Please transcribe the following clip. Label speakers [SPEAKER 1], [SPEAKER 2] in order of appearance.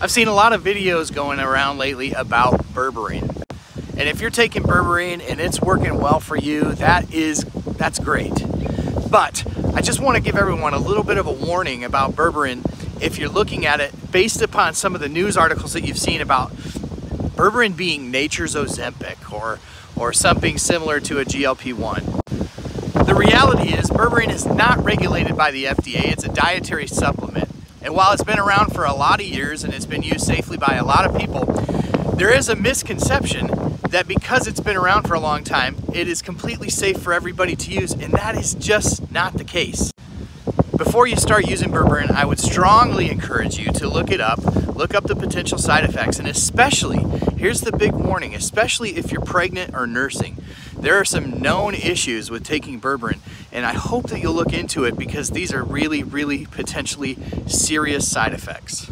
[SPEAKER 1] I've seen a lot of videos going around lately about berberine. And if you're taking berberine and it's working well for you, that is, that's great. But I just want to give everyone a little bit of a warning about berberine if you're looking at it based upon some of the news articles that you've seen about berberine being nature's Ozempic or, or something similar to a GLP-1. The reality is berberine is not regulated by the FDA. It's a dietary supplement. And while it's been around for a lot of years and it's been used safely by a lot of people, there is a misconception that because it's been around for a long time, it is completely safe for everybody to use, and that is just not the case. Before you start using berberine, I would strongly encourage you to look it up, look up the potential side effects, and especially, here's the big warning, especially if you're pregnant or nursing. There are some known issues with taking berberine, and I hope that you'll look into it because these are really, really potentially serious side effects.